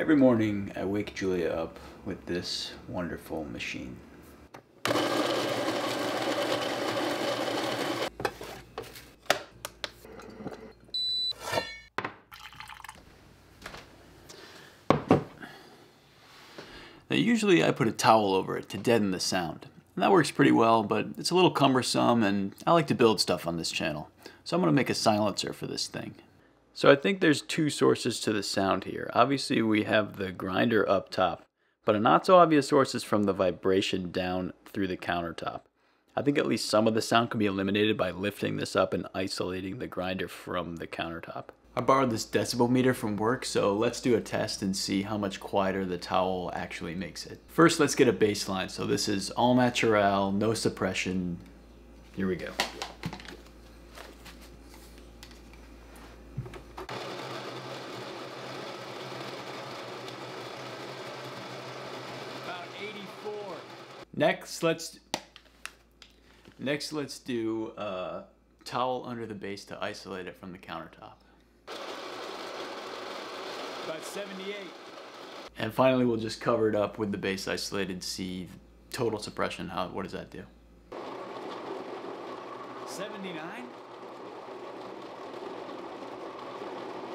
Every morning I wake Julia up with this wonderful machine. Now usually I put a towel over it to deaden the sound. And that works pretty well, but it's a little cumbersome and I like to build stuff on this channel. So I'm going to make a silencer for this thing. So I think there's two sources to the sound here. Obviously we have the grinder up top, but a not so obvious source is from the vibration down through the countertop. I think at least some of the sound can be eliminated by lifting this up and isolating the grinder from the countertop. I borrowed this decibel meter from work, so let's do a test and see how much quieter the towel actually makes it. First, let's get a baseline. So this is all natural, no suppression. Here we go. About 84. Next, let's next let's do a towel under the base to isolate it from the countertop. About 78. And finally, we'll just cover it up with the base isolated. See total suppression. How what does that do? 79?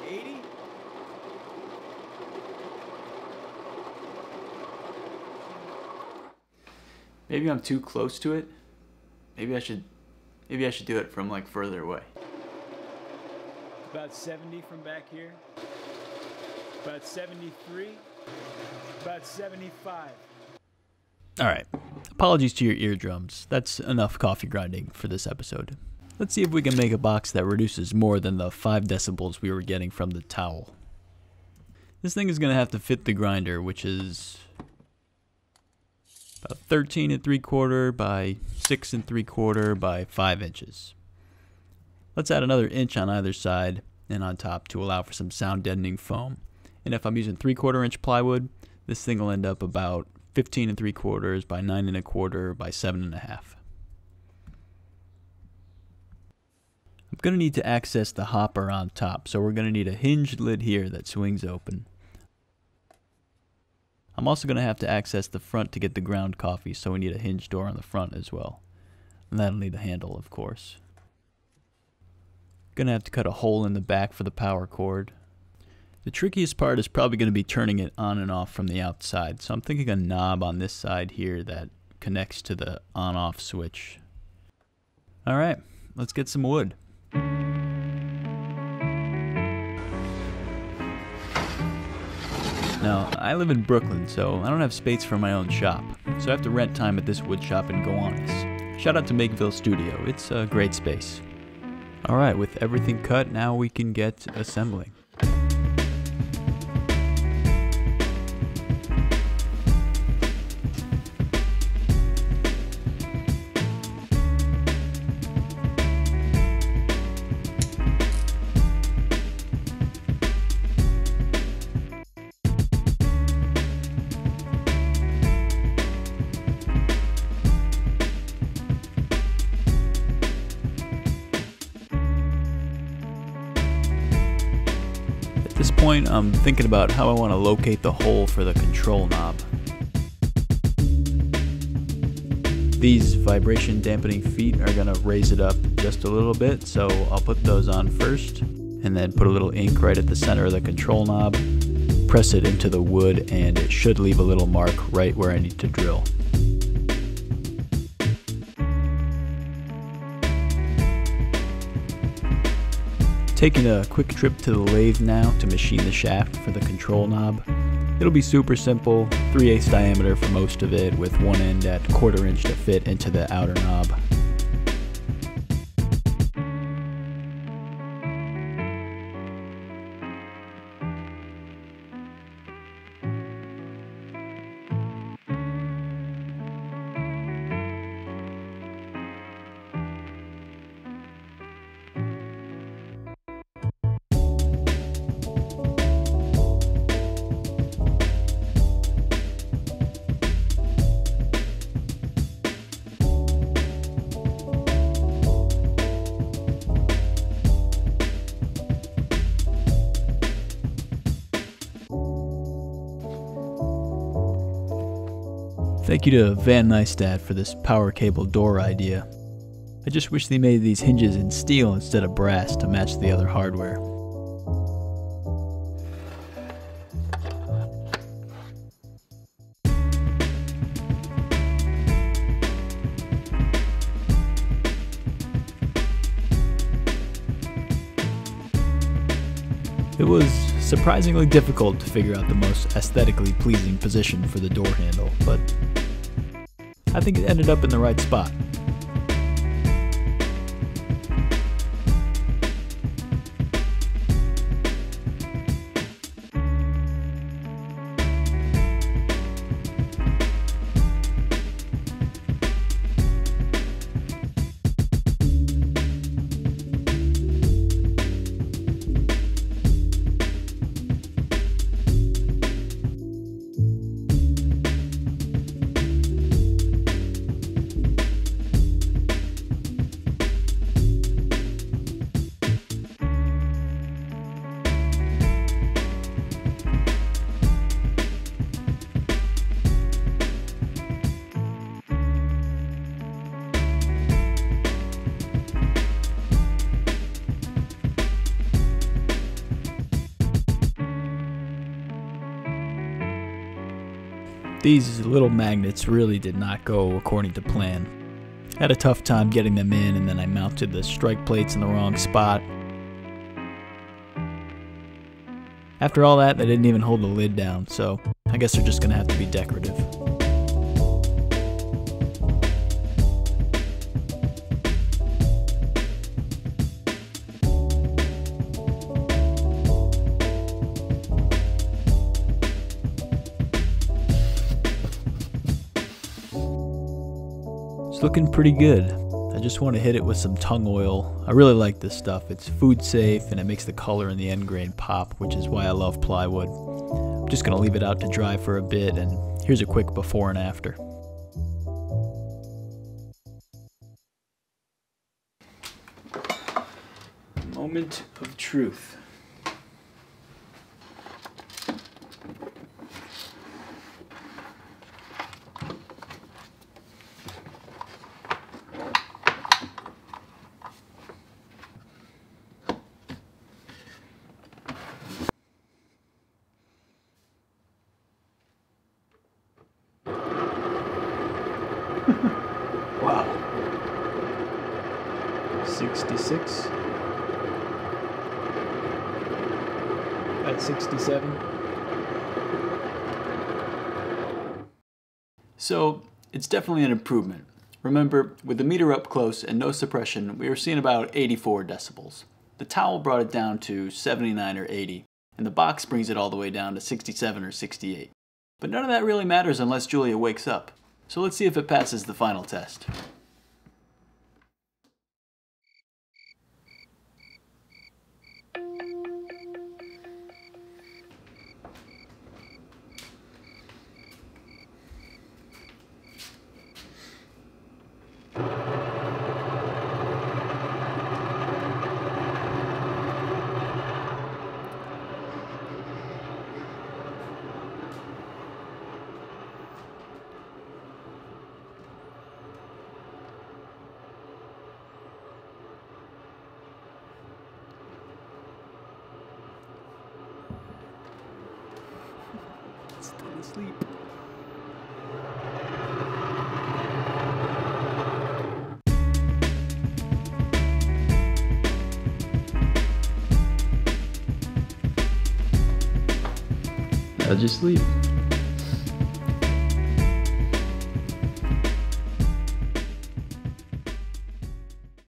80? Maybe I'm too close to it. Maybe I should maybe I should do it from like further away. About 70 from back here. About 73. About 75. All right. Apologies to your eardrums. That's enough coffee grinding for this episode. Let's see if we can make a box that reduces more than the 5 decibels we were getting from the towel. This thing is going to have to fit the grinder, which is about 13 and 3 quarter by 6 and 3 quarter by 5 inches. Let's add another inch on either side and on top to allow for some sound deadening foam. And if I'm using 3 quarter inch plywood, this thing will end up about 15 and 3 quarters by 9 and a quarter by 7 and a half. I'm going to need to access the hopper on top, so we're going to need a hinged lid here that swings open. I'm also going to have to access the front to get the ground coffee, so we need a hinge door on the front as well. And that'll need a handle, of course. Gonna have to cut a hole in the back for the power cord. The trickiest part is probably going to be turning it on and off from the outside, so I'm thinking a knob on this side here that connects to the on-off switch. Alright, let's get some wood. Now, I live in Brooklyn, so I don't have space for my own shop, so I have to rent time at this wood shop in Gowanus. Shout out to Makeville Studio, it's a great space. Alright, with everything cut, now we can get assembling. This point, I'm thinking about how I want to locate the hole for the control knob. These vibration dampening feet are going to raise it up just a little bit, so I'll put those on first, and then put a little ink right at the center of the control knob, press it into the wood, and it should leave a little mark right where I need to drill. Taking a quick trip to the lathe now to machine the shaft for the control knob. It'll be super simple, 3 8 diameter for most of it, with one end at quarter inch to fit into the outer knob. Thank you to Van Neistat for this power cable door idea. I just wish they made these hinges in steel instead of brass to match the other hardware. It was surprisingly difficult to figure out the most aesthetically pleasing position for the door handle, but I think it ended up in the right spot. These little magnets really did not go according to plan. Had a tough time getting them in, and then I mounted the strike plates in the wrong spot. After all that, they didn't even hold the lid down, so I guess they're just gonna have to be decorative. It's looking pretty good. I just want to hit it with some tung oil. I really like this stuff. It's food safe and it makes the color in the end grain pop, which is why I love plywood. I'm just going to leave it out to dry for a bit and here's a quick before and after. Moment of truth. 66. At 67. So it's definitely an improvement. Remember, with the meter up close and no suppression, we were seeing about 84 decibels. The towel brought it down to 79 or 80, and the box brings it all the way down to 67 or 68. But none of that really matters unless Julia wakes up. So let's see if it passes the final test. Asleep. How'd you sleep?